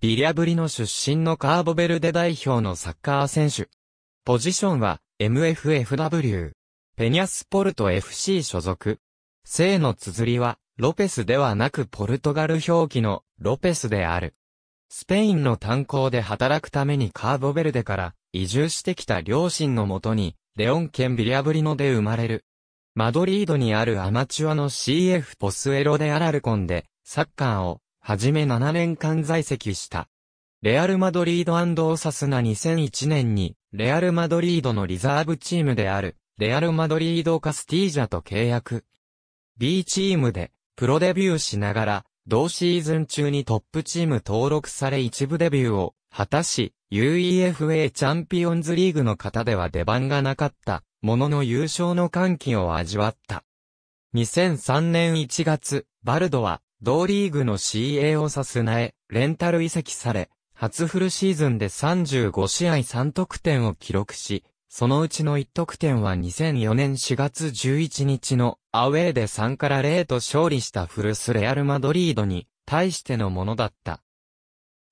ビリャブリの出身のカーボベルデ代表のサッカー選手。ポジションは MFFW。ペニャスポルト FC 所属。姓の綴りはロペスではなくポルトガル表記のロペスである。スペインの炭鉱で働くためにカーボベルデから移住してきた両親のもとに、レオン県ビリャブリノで生まれる。マドリードにあるアマチュアの CF ポスエロでアラルコンで、サッカーを、はじめ7年間在籍した。レアルマドリードオサスナ2001年に、レアルマドリードのリザーブチームである、レアルマドリードカスティージャと契約。B チームで、プロデビューしながら、同シーズン中にトップチーム登録され一部デビューを果たし、UEFA チャンピオンズリーグの方では出番がなかったものの優勝の歓喜を味わった。2003年1月、バルドは同リーグの CA をサスナへレンタル移籍され、初フルシーズンで35試合3得点を記録し、そのうちの1得点は2004年4月11日のアウェーで3から0と勝利したフルスレアルマドリードに対してのものだった。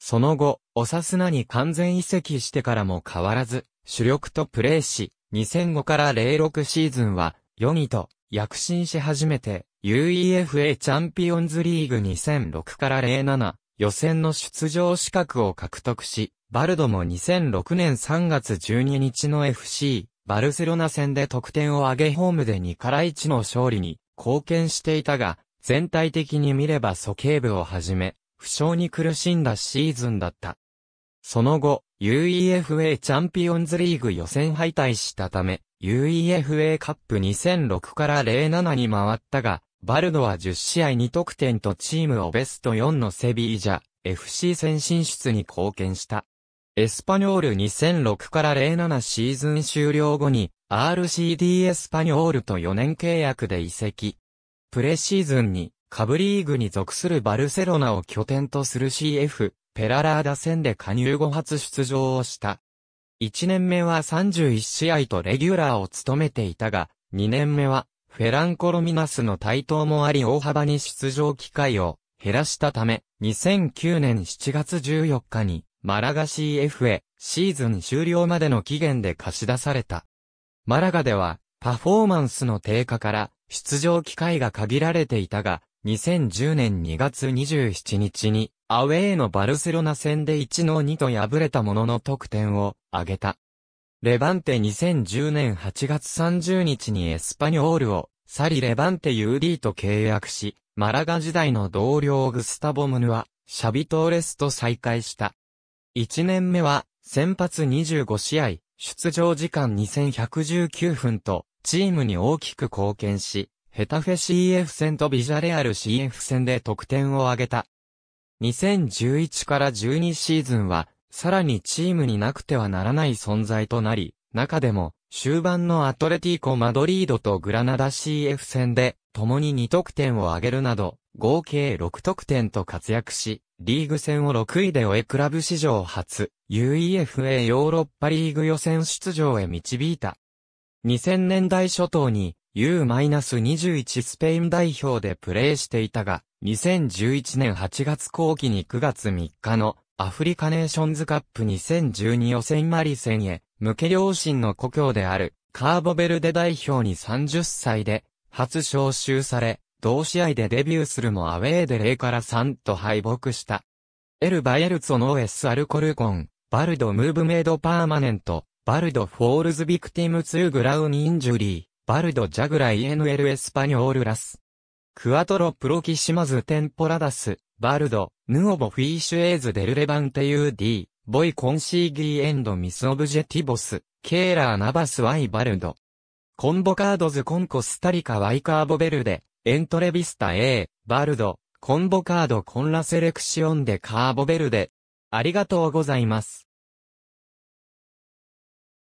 その後、オサスナに完全移籍してからも変わらず、主力とプレーし、2005から06シーズンは4位と躍進し始めて、UEFA チャンピオンズリーグ2006から07予選の出場資格を獲得し、バルドも2006年3月12日の FC、バルセロナ戦で得点を挙げホームで2から1の勝利に貢献していたが、全体的に見れば鼠径部をはじめ、負傷に苦しんだシーズンだった。その後、UEFA チャンピオンズリーグ予選敗退したため、UEFA カップ2006から07に回ったが、バルドは10試合2得点とチームをベスト4のセビージャ、FC 戦進出に貢献した。エスパニョール2006から07シーズン終了後に RCD エスパニョールと4年契約で移籍。プレシーズンにカブリーグに属するバルセロナを拠点とする CF、ペララーダ戦で加入後初出場をした。1年目は31試合とレギュラーを務めていたが、2年目はフェランコロミナスの台頭もあり大幅に出場機会を減らしたため、2009年7月14日にマラガ CF へシーズン終了までの期限で貸し出された。マラガではパフォーマンスの低下から出場機会が限られていたが、2010年2月27日にアウェーのバルセロナ戦で1の2と敗れたものの得点を挙げた。レバンテ2010年8月30日にエスパニョールをサリレバンテ UD と契約し、マラガ時代の同僚グスタボ・ムヌはシャビトーレスと再会した。1年目は先発25試合、出場時間2119分とチームに大きく貢献し、ヘタフェ CF 戦とビジャレアル CF 戦で得点を挙げた。2011から12シーズンは、さらにチームになくてはならない存在となり、中でも、終盤のアトレティコ・マドリードとグラナダ CF 戦で、共に2得点を挙げるなど、合計6得点と活躍し、リーグ戦を6位で終えクラブ史上初、UEFA ヨーロッパリーグ予選出場へ導いた。2000年代初頭に、U-21 スペイン代表でプレーしていたが、2011年8月後期に9月3日のアフリカネーションズカップ2012予選マリ戦へ、向け両親の故郷であるカーボベルデ代表に30歳で初招集され、同試合でデビューするもアウェーで0から3と敗北した。エルバエルツォノエスアルコルコン、バルドムーブメイドパーマネント、バルドフォールズビクティム2グラウンインジュリー。バルド・ジャグライ NL エスパニョールラス。Cuatro próximas temporadas, Valdo, nuevo fichaje del Levante UD, Voy consiguiendo mis objetivos, Keylor Navas y Valdo。 Convocados con Costa Rica y Cabo Verde, Entrevista a Valdo, convocado con la selección de Cabo Verde。ありがとうございます。